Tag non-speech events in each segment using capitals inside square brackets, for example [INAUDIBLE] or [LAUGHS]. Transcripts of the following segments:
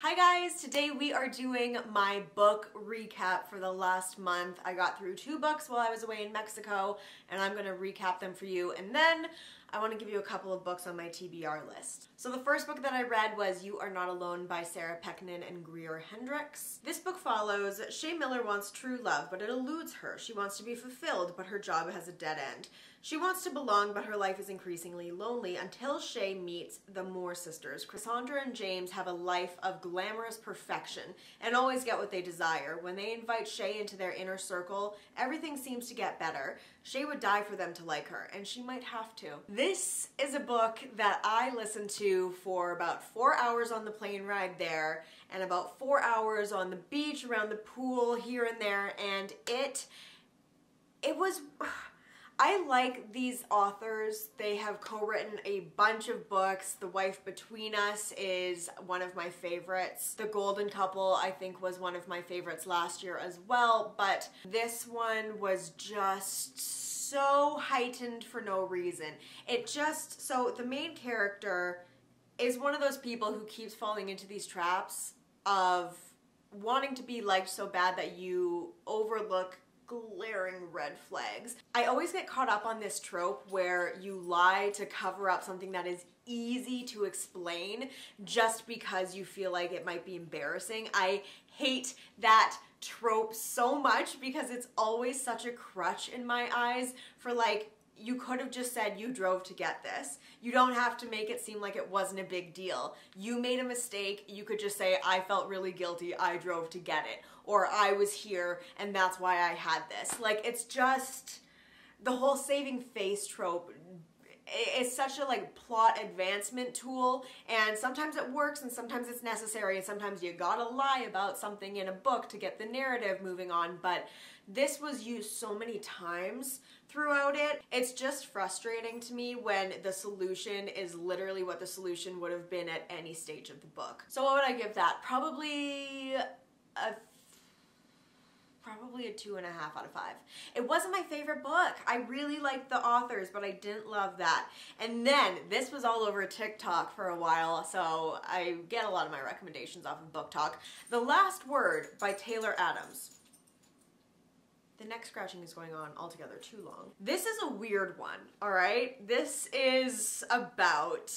Hi guys, today we are doing my book recap for the last month. I got through two books while I was away in Mexico and I'm to recap them for you and then I want to give you a couple of books on my TBR list. So the first book that I read was You Are Not Alone by Sarah Pekkanen and Greer Hendricks. This book follows Shay Miller wants true love, but it eludes her. She wants to be fulfilled, but her job has a dead end. She wants to belong, but her life is increasingly lonely until Shay meets the Moore sisters. Cassandra and Jane have a life of glamorous perfection and always get what they desire. When they invite Shay into their inner circle, everything seems to get better. Shay would die for them to like her, and she might have to. This is a book that I listened to for about four hours on the plane ride there and about four hours on the beach around the pool here and there, and it, it was... I like these authors. They have co-written a bunch of books. The Wife Between Us is one of my favorites. The Golden Couple I think was one of my favorites last year as well, but this one was just so heightened for no reason. It just, so the main character is one of those people who keeps falling into these traps of wanting to be liked so bad that you overlook glaring red flags. I always get caught up on this trope where you lie to cover up something that is easy to explain just because you feel like it might be embarrassing. I hate that trope so much because it's always such a crutch in my eyes for like you could have just said you drove to get this. You don't have to make it seem like it wasn't a big deal. You made a mistake. You could just say, I felt really guilty. I drove to get it. Or I was here and that's why I had this. Like, it's just the whole saving face trope it's such a like plot advancement tool and sometimes it works and sometimes it's necessary and sometimes you gotta lie about something in a book to get the narrative moving on but this was used so many times throughout it. It's just frustrating to me when the solution is literally what the solution would have been at any stage of the book. So what would I give that? Probably a probably a two and a half out of five. It wasn't my favorite book. I really liked the authors, but I didn't love that. And then this was all over TikTok for a while, so I get a lot of my recommendations off of BookTok. The Last Word by Taylor Adams. The neck scratching is going on altogether too long. This is a weird one, all right? This is about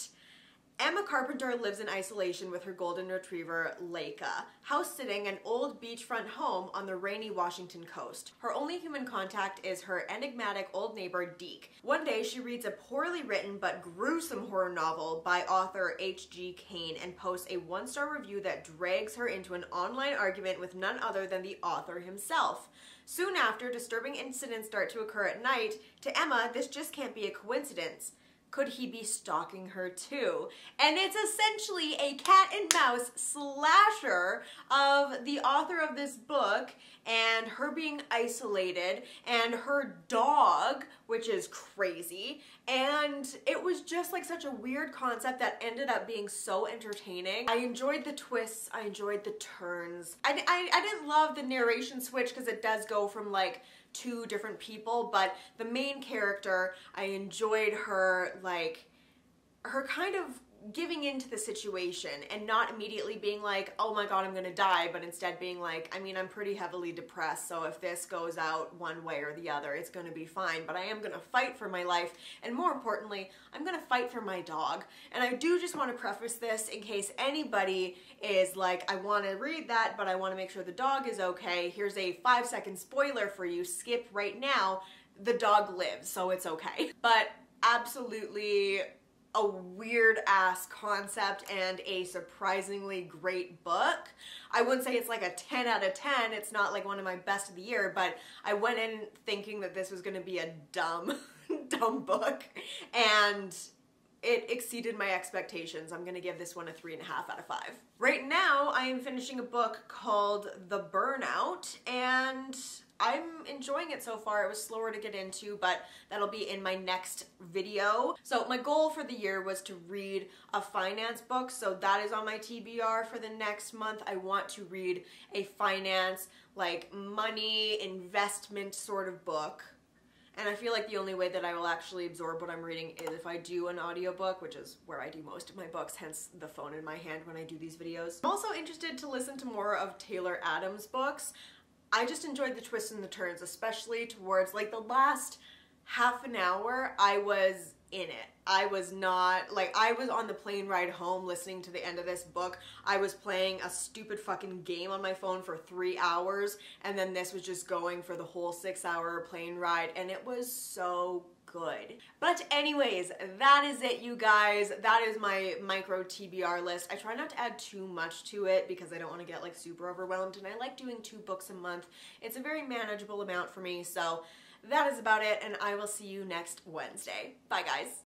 Emma Carpenter lives in isolation with her golden retriever, Lyka, house sitting an old beachfront home on the rainy Washington coast. Her only human contact is her enigmatic old neighbor, Deke. One day, she reads a poorly written but gruesome horror novel by author H.G. Cain and posts a one-star review that drags her into an online argument with none other than the author himself. Soon after, disturbing incidents start to occur at night. To Emma, this just can't be a coincidence could he be stalking her too? And it's essentially a cat and mouse slasher of the author of this book and her being isolated and her dog, which is crazy. And it was just like such a weird concept that ended up being so entertaining. I enjoyed the twists, I enjoyed the turns. I, I, I didn't love the narration switch because it does go from like two different people, but the main character, I enjoyed her like her kind of giving into the situation and not immediately being like, oh my god, I'm gonna die, but instead being like, I mean, I'm pretty heavily depressed, so if this goes out one way or the other, it's gonna be fine, but I am gonna fight for my life, and more importantly, I'm gonna fight for my dog. And I do just wanna preface this in case anybody is like, I wanna read that, but I wanna make sure the dog is okay. Here's a five second spoiler for you, skip right now. The dog lives, so it's okay. But absolutely a weird ass concept and a surprisingly great book. I wouldn't say it's like a 10 out of 10. It's not like one of my best of the year, but I went in thinking that this was going to be a dumb, [LAUGHS] dumb book. And it exceeded my expectations. I'm gonna give this one a three and a half out of five. Right now, I am finishing a book called The Burnout, and I'm enjoying it so far. It was slower to get into, but that'll be in my next video. So my goal for the year was to read a finance book. So that is on my TBR for the next month. I want to read a finance, like money, investment sort of book And I feel like the only way that I will actually absorb what I'm reading is if I do an audiobook, which is where I do most of my books, hence the phone in my hand when I do these videos. I'm also interested to listen to more of Taylor Adams' books. I just enjoyed the twists and the turns, especially towards like the last half an hour, I was in it. I was not like I was on the plane ride home listening to the end of this book. I was playing a stupid fucking game on my phone for 3 hours and then this was just going for the whole 6 hour plane ride and it was so good. But anyways, that is it you guys. That is my micro TBR list. I try not to add too much to it because I don't want to get like super overwhelmed and I like doing two books a month. It's a very manageable amount for me. So that is about it and I will see you next Wednesday. Bye guys.